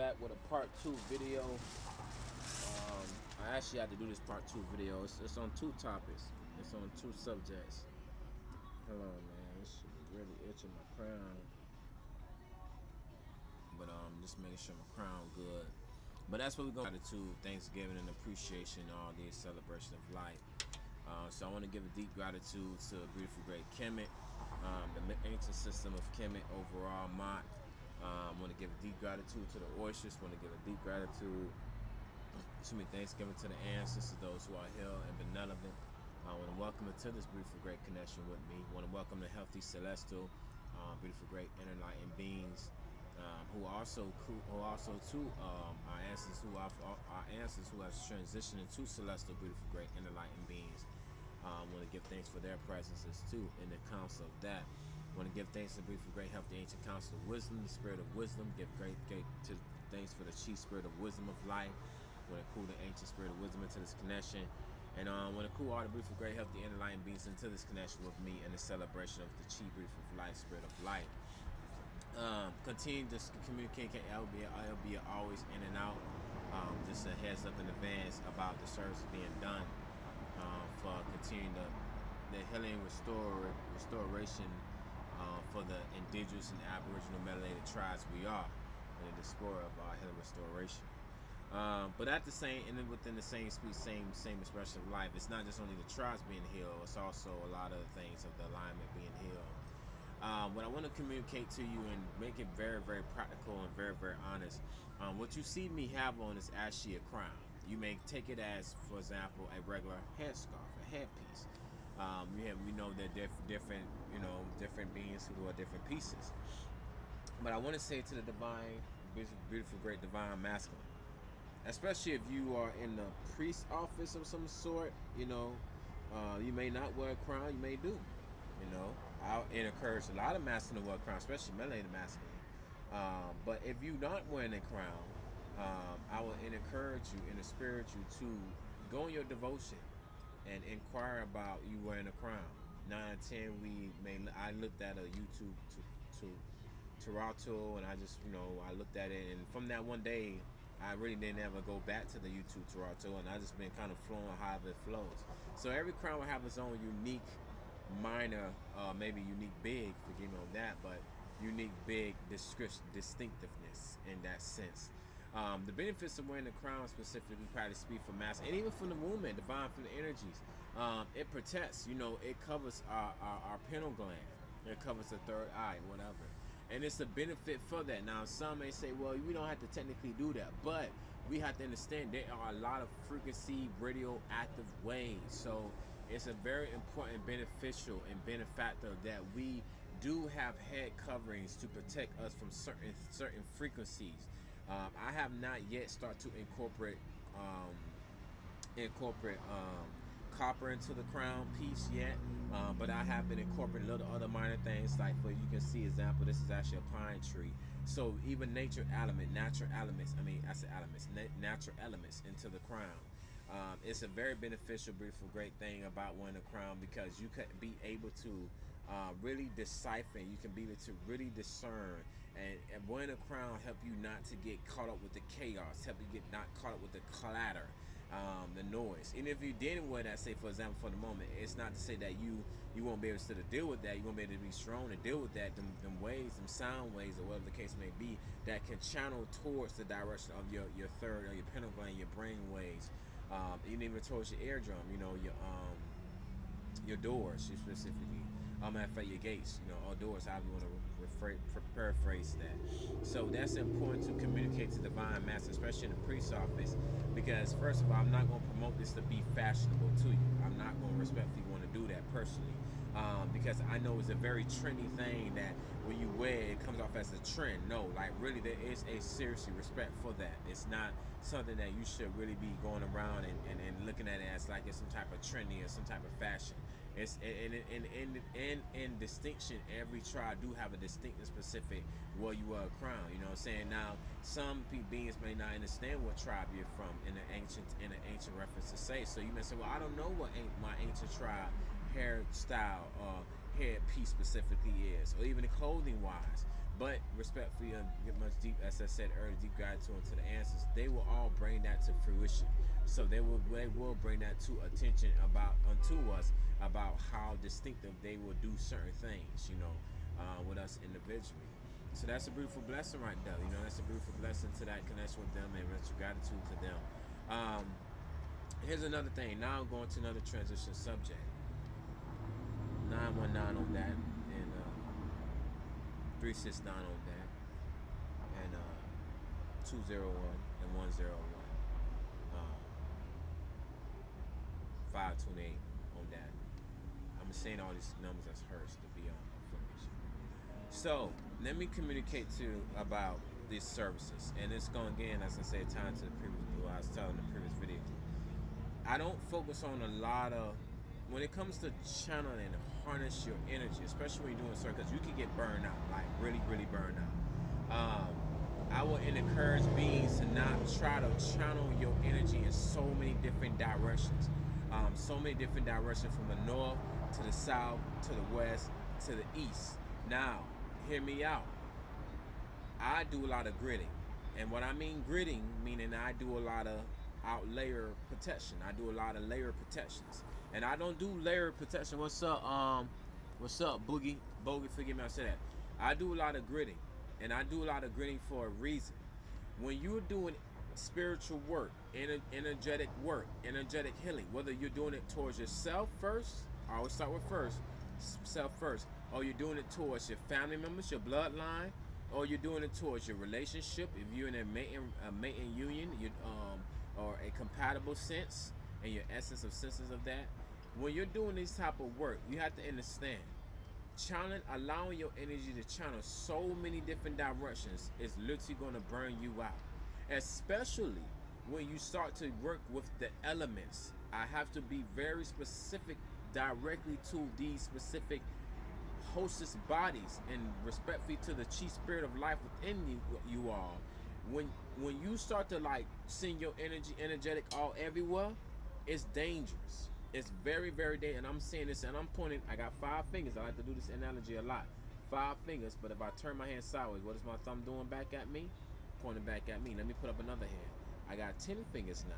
back with a part two video. Um, I actually had to do this part two video. It's, it's on two topics. It's on two subjects. Hold on, man. This is really itching my crown. But um, just making sure my crown good. But that's what we're going to do. Thanksgiving and appreciation, all the celebration of life. Uh, so I want to give a deep gratitude to beautiful great Kemet, um, the ancient system of Kemet overall, Maat. I um, want to give a deep gratitude to the oysters. I want to give a deep gratitude, excuse me, Thanksgiving to the ancestors, to those who are here and benevolent. I want to welcome you to this beautiful, great connection with me. Want to welcome the healthy celestial, uh, beautiful, great inner enlightened beings. Um, who also who also too um, our ancestors who are our ancestors who have transitioned into celestial, beautiful, great inner enlightened beings. I um, want to give thanks for their presences too in the council of that. Want to give thanks to brief for great help, the ancient council of wisdom, the spirit of wisdom. Give great, great to thanks for the chief spirit of wisdom of life. Want to cool the ancient spirit of wisdom into this connection. And um, want to cool all the brief for great help, the enlightened beings into this connection with me and the celebration of the chief brief of life, spirit of light. Um, continue to communicate albeit, albeit always in and out. Um, just a heads up in advance about the service being done um, for continuing the, the healing restore, restoration uh, for the indigenous and aboriginal melanated tribes we are in the diaspora of our healing restoration. Um, but at the same, and within the same speech, same same expression of life, it's not just only the tribes being healed; it's also a lot of the things of the alignment being healed. Um, what I want to communicate to you and make it very, very practical and very, very honest. Um, what you see me have on is actually a crown. You may take it as, for example, a regular headscarf, a headpiece. Um, we have we know that diff- different you know different beings who are different pieces. But I want to say to the divine, beautiful, great divine masculine, especially if you are in the priest office of some sort, you know, uh, you may not wear a crown, you may do. You know, I encourage a lot of masculine to wear a crown, especially melanated masculine. Um, but if you're not wearing a crown, um, I will encourage you in the spirit you to go in your devotion and inquire about you wearing a crown. Nine ten, we may. I looked at a YouTube to, to Toronto, and I just you know I looked at it, and from that one day, I really didn't ever go back to the YouTube Toronto, and I just been kind of flowing however it flows. So every crown will have its own unique, minor, uh, maybe unique big. Forgive me on that, but unique big distinctiveness in that sense. Um, the benefits of wearing the crown specifically probably speak for mass and even from the woman, divine from the energies. Um, it protects, you know, it covers our, our, our pineal gland. It covers the third eye, whatever. And it's a benefit for that. Now, some may say, well, we don't have to technically do that. But we have to understand there are a lot of frequency radioactive waves. So it's a very important beneficial and benefactor that we do have head coverings to protect us from certain certain frequencies um, I have not yet started to incorporate um, incorporate um, copper into the crown piece yet, um, but I have been incorporating little other minor things like for you can see example this is actually a pine tree. So even nature element, natural elements. I mean I said elements, natural elements into the crown. Um, it's a very beneficial, beautiful, great thing about wearing a crown because you can be able to uh, really decipher. You can be able to really discern, and, and wearing a crown help you not to get caught up with the chaos. Help you get not caught up with the clatter, um, the noise. And if you didn't wear that, say for example, for the moment, it's not to say that you you won't be able to deal with that. You won't be able to be strong to deal with that. Them, them waves, them sound waves, or whatever the case may be, that can channel towards the direction of your your third or your pineal gland, your brain waves um, even towards your eardrum, you know, your um, your doors, you specifically. Matter of fact, your gates, you know, all doors, however you want to paraphrase that. So that's important to communicate to divine master, especially in the priest office, because first of all, I'm not going to promote this to be fashionable to you. I'm not going to respectfully want to do that personally um, because I know it's a very trendy thing that when you wear it, it comes off as a trend. No, like really, there is a seriously respect for that. It's not something that you should really be going around and, and, and looking at it as like it's some type of trendy or some type of fashion. It's in in in in, in distinction. Every tribe do have a distinct and specific where you are a crown. You know what I'm saying? Now, some beings may not understand what tribe you're from in the ancient in an ancient reference to say. So you may say, well, I don't know what my ancient tribe hairstyle or uh, headpiece specifically is, or even clothing wise. But respectfully, and get much deep, as I said earlier, deep gratitude to the answers. They will all bring that to fruition. So they will they will bring that to attention about unto us about how distinctive they will do certain things. You know, uh, with us individually. So that's a beautiful blessing right there. You know, that's a beautiful blessing to that connection with them and retro gratitude to them. Um, here's another thing. Now I'm going to another transition subject. 919 on that and uh, 369 on that and uh, 201 and 101. Uh, 528 on that. I'm saying all these numbers as hers to be on information. So let me communicate to you about these services. And it's going again, as I said, time to the previous I was telling the previous video. I don't focus on a lot of when it comes to channeling and harness your energy, especially when you're doing certain, you can get burned out, like really, really burned out. Um, I would encourage beings to not try to channel your energy in so many different directions. Um, so many different directions from the north to the south to the west to the east. Now, hear me out. I do a lot of gritting. And what I mean gritting, meaning I do a lot of out layer protection. I do a lot of layer protections. And I don't do layer protection. What's up? Um, what's up, Boogie? Boogie, forgive me, I said that. I do a lot of gritting, and I do a lot of gritting for a reason. When you're doing spiritual work, ener- energetic work, energetic healing, whether you're doing it towards yourself first, I always start with first, self first, or you're doing it towards your family members, your bloodline, or you're doing it towards your relationship. If you're in a mating, a mating union, you um, or a compatible sense, and your essence of senses of that, when you're doing this type of work, you have to understand channeling, allowing your energy to channel so many different directions is literally going to burn you out. Especially when you start to work with the elements. I have to be very specific directly to these specific hostess bodies and respectfully to the chief spirit of life within you, you all. When when you start to like send your energy energetic all everywhere, it's dangerous it's very, very dangerous. And I'm saying this, and I'm pointing. I got five fingers. I like to do this analogy a lot. Five fingers, but if I turn my hand sideways, what is my thumb doing back at me? Pointing back at me. Let me put up another hand. I got ten fingers now.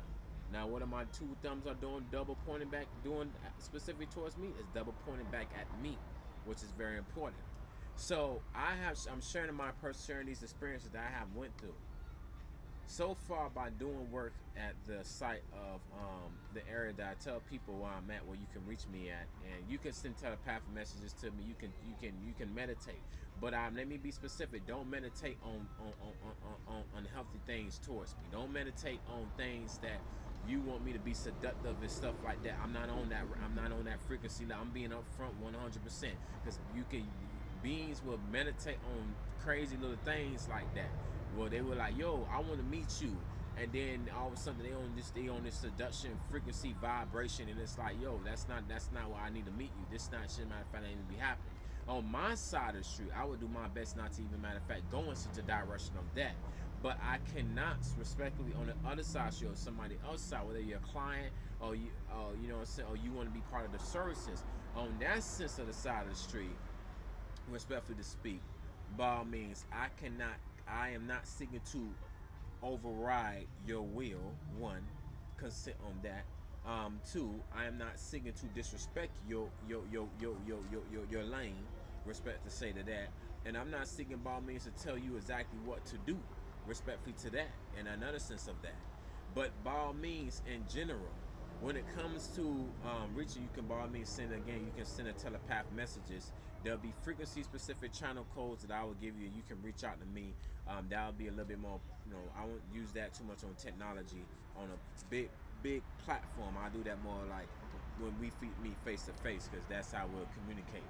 Now, what are my two thumbs are doing? Double pointing back, doing specifically towards me is double pointing back at me, which is very important. So I have, I'm sharing my personal sharing these experiences that I have went through so far by doing work at the site of um, the area that I tell people where I'm at, where you can reach me at, and you can send telepathic messages to me. You can you can you can meditate, but um, let me be specific. Don't meditate on on, on, on, on unhealthy things towards me. Don't meditate on things that you want me to be seductive and stuff like that. I'm not on that. I'm not on that frequency. I'm being upfront 100 percent because you can beings will meditate on crazy little things like that well, they were like, "Yo, I want to meet you," and then all of a sudden they on this they on this seduction frequency vibration, and it's like, "Yo, that's not that's not why I need to meet you. This not shit matter of fact even be happening." On my side of the street, I would do my best not to even matter of fact go in such a direction of that. But I cannot respectfully on the other side show somebody else side, whether you're a client or you, uh, you know, what I'm saying, or you want to be part of the services. On that sense of the side of the street, respectfully to speak, by all means, I cannot I am not seeking to override your will. One, consent on that. Um, two, I am not seeking to disrespect your your your your your your your, your lane. Respect to say to that, and I'm not seeking by means to tell you exactly what to do. Respectfully to that, and another sense of that. But by all means, in general, when it comes to um, reaching, you can by all means send again. You can send a telepath messages There'll be frequency specific channel codes that I will give you. You can reach out to me. Um, that'll be a little bit more, you know, I won't use that too much on technology on a big, big platform. I do that more like when we meet face to face because that's how we'll communicate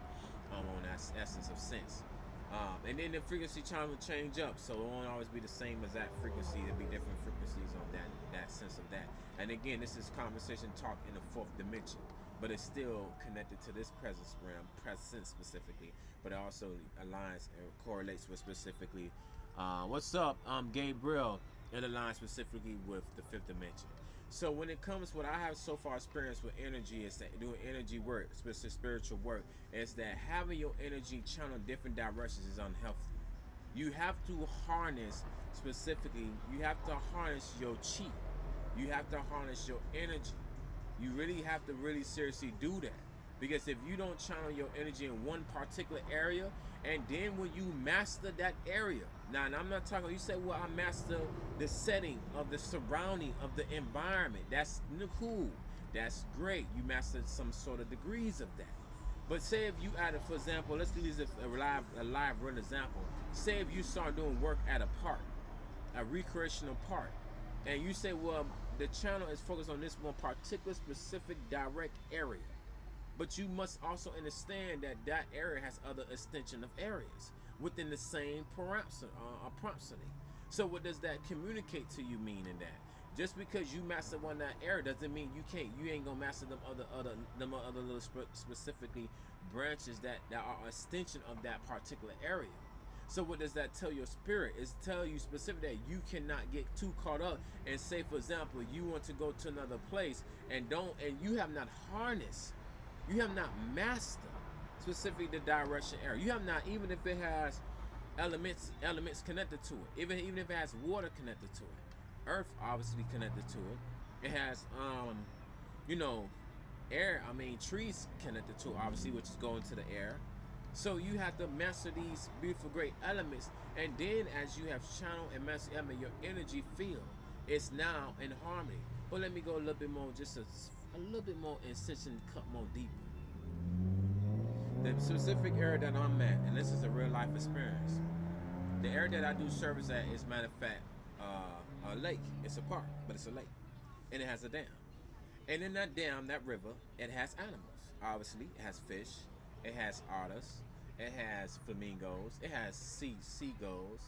um, on that essence of sense. Um, and then the frequency channel will change up, so it won't always be the same as that frequency. There'll be different frequencies on that that sense of that. And again, this is conversation talk in the fourth dimension but it's still connected to this presence realm, presence specifically, but it also aligns and correlates with specifically. Uh, what's up? I'm Gabriel. It aligns specifically with the fifth dimension. So when it comes, what I have so far experienced with energy is that doing energy work, specific spiritual work, is that having your energy channel different directions is unhealthy. You have to harness specifically. You have to harness your chi. You have to harness your energy. You really have to really seriously do that. Because if you don't channel your energy in one particular area, and then when you master that area, now I'm not talking, you say, well, I master the setting of the surrounding of the environment. That's cool. That's great. You mastered some sort of degrees of that. But say if you added, for example, let's use a live, a live real example. Say if you start doing work at a park, a recreational park, and you say, well, the channel is focused on this one particular specific direct area. But you must also understand that that area has other extension of areas within the same proximity. Uh, so what does that communicate to you meaning that? Just because you master one that area doesn't mean you can't. You ain't gonna master them other other them other little spe specifically branches that that are extension of that particular area. So what does that tell your spirit? Is tell you specifically that you cannot get too caught up and say, for example, you want to go to another place and don't and you have not harnessed, you have not mastered specifically the direction area. You have not even if it has elements elements connected to it, even even if it has water connected to it. Earth obviously connected to it. It has, um, you know, air. I mean, trees connected to it, obviously, which is going to the air. So you have to master these beautiful, great elements, and then as you have channeled and mastered element, your energy field is now in harmony. But let me go a little bit more, just a, a little bit more incision, cut more deeper. The specific area that I'm at, and this is a real life experience. The area that I do service at is, matter of fact, uh, a lake. It's a park, but it's a lake. And it has a dam. And in that dam, that river, it has animals. Obviously, it has fish, it has otters, it has flamingos, it has sea seagulls,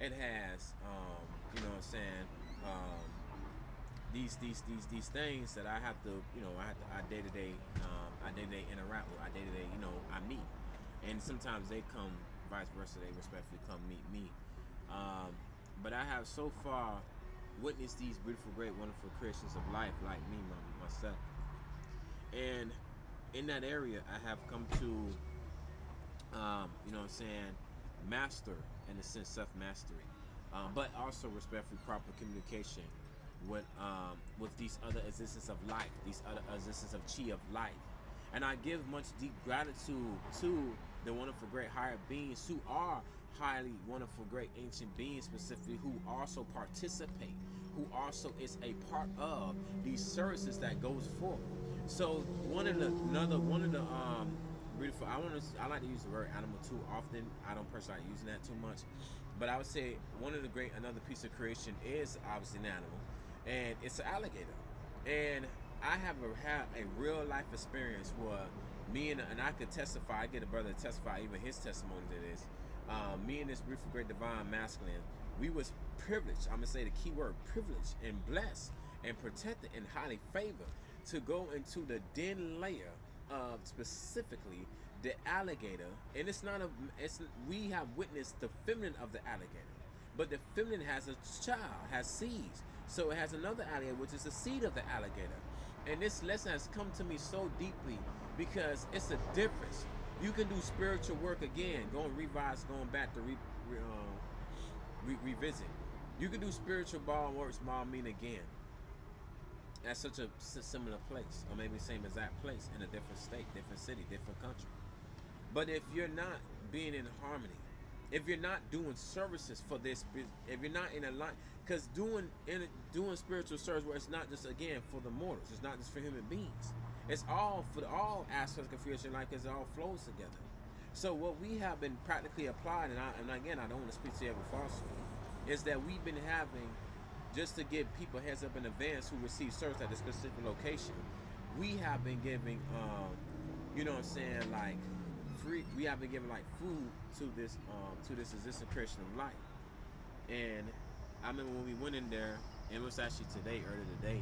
it has um, you know what I'm saying, um, these these these these things that I have to, you know, I have to I day to day um, I day to day interact with, I day to day, you know, I meet. And sometimes they come vice versa, they respectfully come meet me. Um, but I have so far witnessed these beautiful, great, wonderful creations of life, like me, my, myself. And in that area, I have come to, um, you know what I'm saying, master, in a sense, self-mastery. Um, but also respectfully proper communication with um, with these other existence of life, these other existence of chi of life. And I give much deep gratitude to the wonderful, great higher beings who are highly wonderful, great ancient beings specifically who also participate, who also is a part of these services that goes forth. So one of the another one of the um beautiful I want to I like to use the word animal too often. I don't personally like using that too much. But I would say one of the great another piece of creation is obviously an animal. And it's an alligator. And I have a have a real life experience where me and and I could testify, I get a brother to testify even his testimony to this uh, me and this beautiful, great, divine masculine, we was privileged. I'm gonna say the key word: privileged and blessed and protected and highly favored to go into the den layer of specifically the alligator. And it's not a. It's we have witnessed the feminine of the alligator, but the feminine has a child, has seeds. So it has another alligator, which is the seed of the alligator. And this lesson has come to me so deeply because it's a difference you can do spiritual work again, going revise, going back to re, re, uh, re, revisit. You can do spiritual ball works, small mean again at such a similar place, or maybe same exact place in a different state, different city, different country. But if you're not being in harmony, if you're not doing services for this, if you're not in a line, because doing in doing spiritual service where it's not just again for the mortals, it's not just for human beings it's all for all aspects of creation life because it all flows together. So what we have been practically applied, and, I, and again, I don't want to speak to every falsehood, is that we've been having, just to give people heads up in advance who receive service at a specific location, we have been giving, um, you know what I'm saying, like free. We have been giving like food to this, um, to this existing of life. And I remember when we went in there, and it was actually today, earlier today.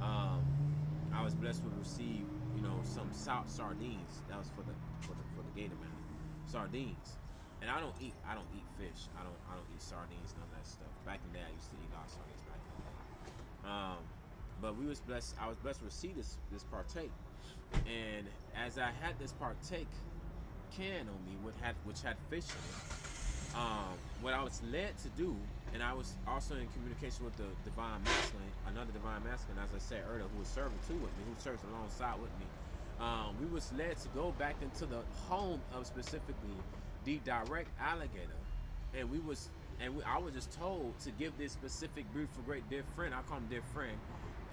Um, I was blessed to receive, you know, some salt sardines. That was for the for the for the gator man. Sardines. And I don't eat I don't eat fish. I don't I don't eat sardines, none of that stuff. Back in the day I used to eat a lot of sardines back in the day. Um, but we was blessed I was blessed to receive this this partake. And as I had this partake can on me which had which had fish in it, um, what I was led to do, and I was also in communication with the divine masculine, another divine masculine, as I said earlier, who was serving too with me, who serves alongside with me. Um, we was led to go back into the home of specifically the direct alligator, and we was and we, I was just told to give this specific beautiful great dear friend, I call him dear friend,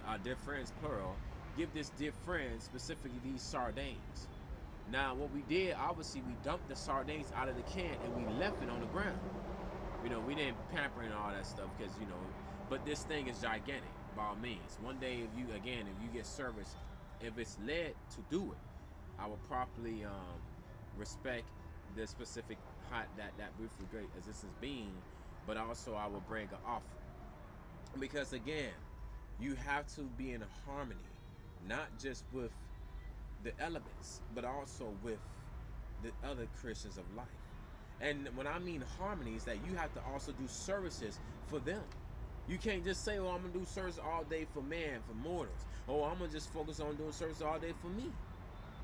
uh, dear friends plural, give this dear friend specifically these sardines. Now, what we did, obviously, we dumped the sardines out of the can and we left it on the ground. You know, we didn't pamper and all that stuff because, you know, but this thing is gigantic by all means. One day, if you, again, if you get service, if it's led to do it, I will properly um, respect the specific hot that that briefly great existence being, but also I will bring an offer. Because again, you have to be in harmony, not just with the elements, but also with the other Christians of life. And when I mean harmony, is that you have to also do services for them. You can't just say, "Oh, I'm gonna do service all day for man, for mortals." Oh, I'm gonna just focus on doing service all day for me.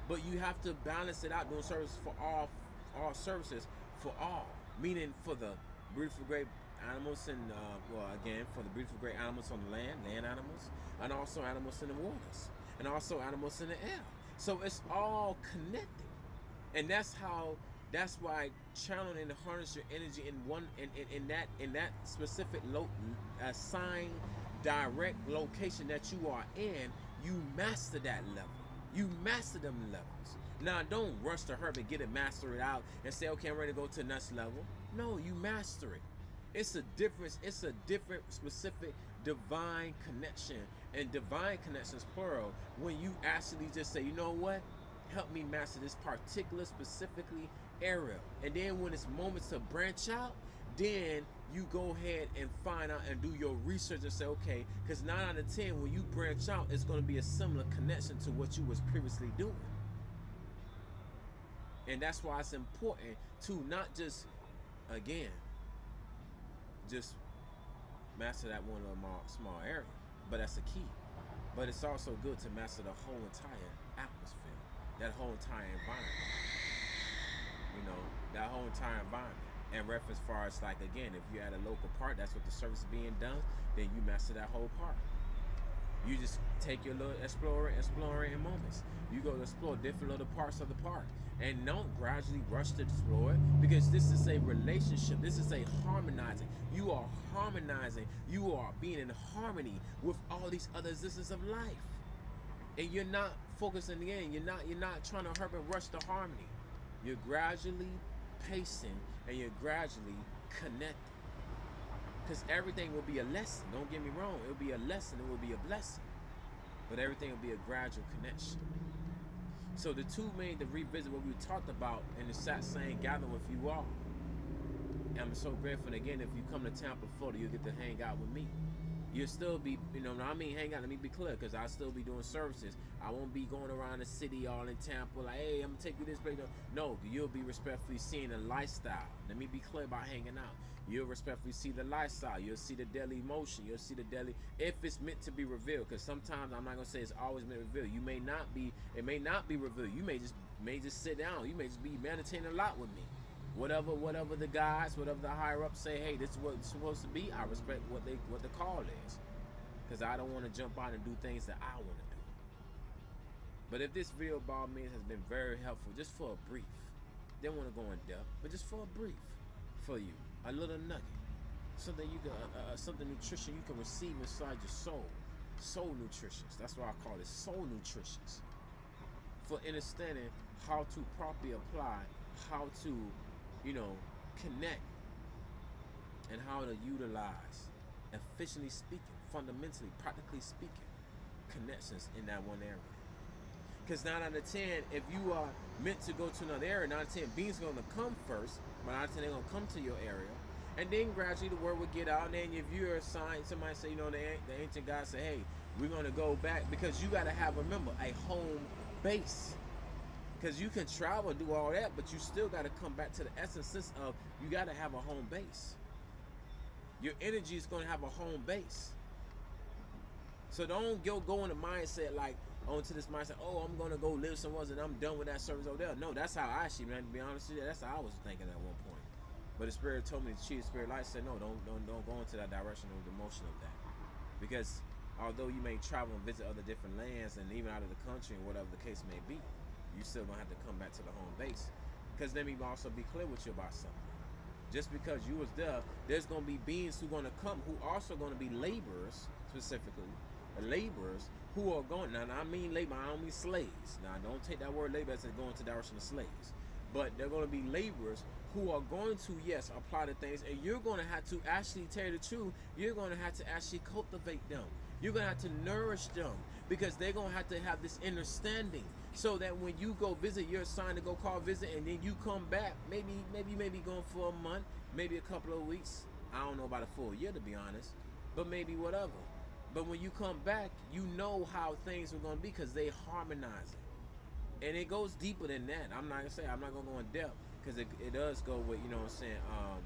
But you have to balance it out, doing service for all, all services for all, meaning for the beautiful, great animals and uh, well, again, for the beautiful, great animals on the land, land animals, and also animals in the waters, and also animals in the air. So it's all connected. And that's how that's why channeling and harness your energy in one in, in, in that in that specific lo, uh, assigned direct location that you are in, you master that level. You master them levels. Now don't rush to her and get it, master it out, and say, okay, I'm ready to go to the next level. No, you master it. It's a difference, it's a different specific divine connection and divine connections plural when you actually just say you know what? Help me master this particular specifically area. And then when it's moments to branch out then you go ahead and find out and do your research and say okay because 9 out of 10 when you branch out it's going to be a similar connection to what you was previously doing. And that's why it's important to not just again just master that one little small area, but that's the key. But it's also good to master the whole entire atmosphere, that whole entire environment. You know, that whole entire environment. And reference far as like again, if you're at a local park, that's what the service is being done, then you master that whole park. You just take your little exploring, exploring moments. You go to explore different little parts of the park and don't gradually rush to explore it because this is a relationship. This is a harmonizing. You are harmonizing. You are being in harmony with all these other existences of life, and you're not focusing again. You're not. You're not trying to hurt and rush to harmony. You're gradually pacing and you're gradually connecting. Because everything will be a lesson. Don't get me wrong. It will be a lesson. It will be a blessing. But everything will be a gradual connection. So the two main to revisit what we talked about in the satsang gather with you all. And I'm so grateful. And again, if you come to Tampa, Florida, you'll get to hang out with me. You'll still be, you know, I mean, hang out. Let me be clear, because I'll still be doing services. I won't be going around the city all in Tampa, like, hey, I'm gonna take you this place. No, you'll be respectfully seeing the lifestyle. Let me be clear about hanging out. You'll respectfully see the lifestyle. You'll see the daily motion. You'll see the daily if it's meant to be revealed. Because sometimes I'm not gonna say it's always meant to reveal. You may not be. It may not be revealed. You may just may just sit down. You may just be meditating a lot with me. Whatever, whatever the guys, whatever the higher ups say, hey, this is what it's supposed to be. I respect what they what the call is. Because I don't want to jump out and do things that I want to do. But if this video ball means has been very helpful, just for a brief, don't want to go in depth, but just for a brief for you a little nugget, something you can, uh, uh, something nutrition you can receive inside your soul. Soul nutrition. That's why I call it soul nutrition. For understanding how to properly apply, how to, you know, connect, and how to utilize, efficiently speaking, fundamentally, practically speaking, connections in that one area. Because 9 out of 10, if you are meant to go to another area, 9 out of 10, beings going to come first, but 9 out of 10, they're going to come to your area. And then gradually the word would get out. And then if you're assigned, somebody say, you know, the, the ancient God say, hey, we're going to go back. Because you got to have, remember, a home base. Because you can travel do all that, but you still got to come back to the essence of you got to have a home base. Your energy is going to have a home base. So don't go, go in the mindset like, oh, onto this mindset, oh, I'm going to go live somewhere else and I'm done with that service over there. No, that's how I actually, man, to be honest with you, that's how I was thinking at one point. But the spirit told me to cheat. The spirit light said, no, don't don't don't go into that direction of the motion of that, because although you may travel and visit other different lands and even out of the country and whatever the case may be, you still gonna have to come back to the home base. Because let me also be clear with you about something. Just because you was there, there's gonna be beings who gonna come who also gonna be laborers specifically, laborers who are going. Now, I mean labor, I don't mean slaves. Now, don't take that word labor as going to the direction of slaves. But they're gonna be laborers who are going to yes apply the things, and you're gonna have to actually tell the truth. You're gonna have to actually cultivate them. You're gonna have to nourish them because they're gonna have to have this understanding so that when you go visit, you're assigned to go call visit, and then you come back. Maybe, maybe, maybe going for a month, maybe a couple of weeks. I don't know about a full year to be honest, but maybe whatever. But when you come back, you know how things are gonna be because they harmonize it, and it goes deeper than that. I'm not gonna say I'm not gonna go in depth because it, it does go with you know what I'm saying. Um,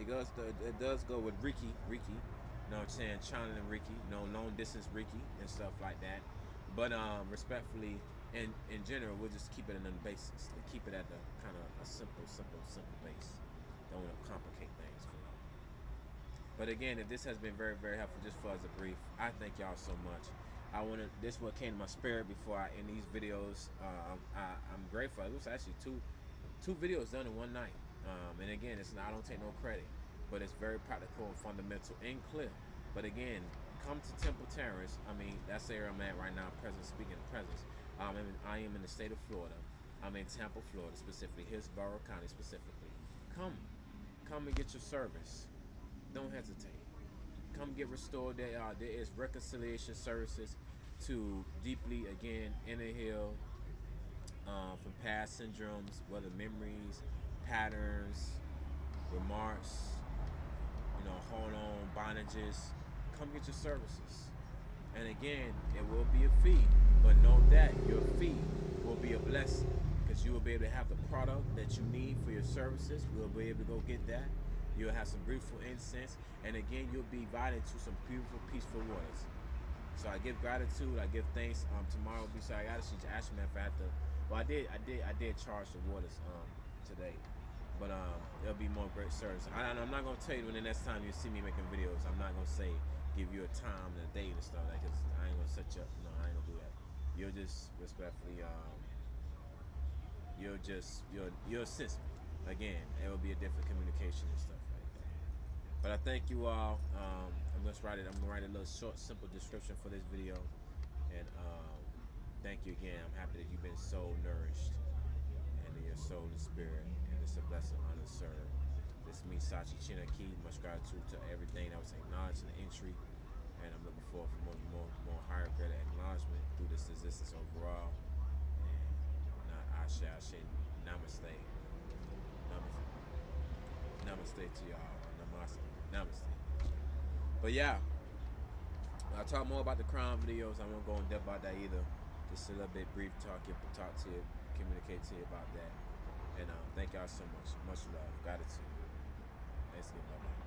it goes it does go with Reiki Reiki you know what I'm saying, channeling Reiki, you know, long distance Reiki and stuff like that. But um, respectfully, in in general, we'll just keep it in the basics. To keep it at the kind of a simple, simple, simple base. Don't want to complicate things for you. But again, if this has been very, very helpful, just for as a brief, I thank y'all so much. I want to. This what came to my spirit before I in these videos. Uh, I, I'm grateful. It was actually two two videos done in one night. Um, and again, it's not, I don't take no credit but it's very practical and fundamental and clear. But again, come to Temple Terrace. I mean, that's the area I'm at right now, present speaking of presence. Um, in, I am in the state of Florida. I'm in Tampa, Florida, specifically, Hillsborough County, specifically. Come, come and get your service. Don't hesitate. Come get restored. There are there is reconciliation services to deeply again inner heal uh, from past syndromes, whether memories, patterns, remarks, you know, hold on, bondages, come get your services. And again, it will be a fee, but know that your fee will be a blessing because you will be able to have the product that you need for your services. We'll be able to go get that. You'll have some beautiful incense, and again, you'll be invited to some beautiful, peaceful waters. So I give gratitude. I give thanks. Um, tomorrow will be so I got to me if I have. Well, I did. I did. I did charge the waters um today. But um, there'll be more great service. I, am not gonna tell you when the next time you see me making videos. I'm not gonna say give you a time and a date and stuff like. Cause I ain't gonna set you up. No, I ain't gonna do that. You'll just respectfully. Um, you'll just you'll you'll assist me. Again, it will be a different communication and stuff like that. But I thank you all. Um, I'm gonna write it. I'm gonna write a little short, simple description for this video. And um, thank you again. I'm happy that you've been so nourished and in your soul and spirit and it's a blessing, honor, sir. This is me, Sachi Chinaki. Much gratitude to everything that was acknowledged in the entry. And I'm looking forward for more, more, more higher, greater acknowledgement through this existence overall. And not shall Ashe, Namaste. Namaste. Namaste to y'all. Namaste. Namaste. But yeah, I'll talk more about the crime videos. I won't go in depth about that either. Just a little bit brief talk, talk to you, communicate to you about that. And um, thank y'all so much. Much love. Gratitude. Thanks again. Bye bye.